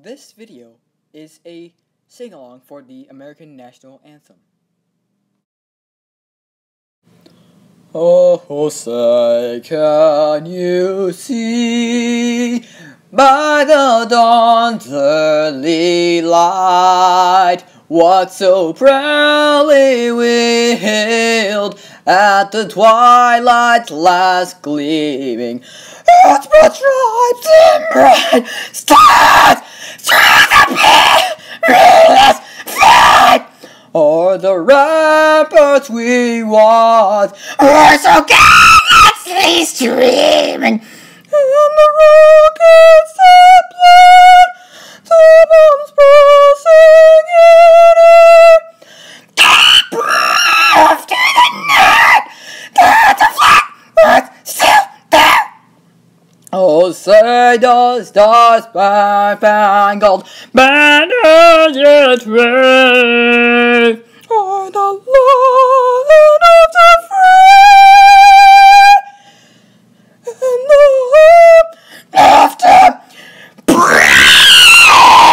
This video is a sing-along for the American National Anthem. Oh, say, can you see by the dawn's early light what so proudly we hailed at the twilight's last gleaming? Its stripes and bright o'er the ramparts we watched were so gallantly streaming, and the rockets that bled, the bombs bursting in air, proof to the night. That the flag was still there. Oh, say the stars spangled banner yet wave.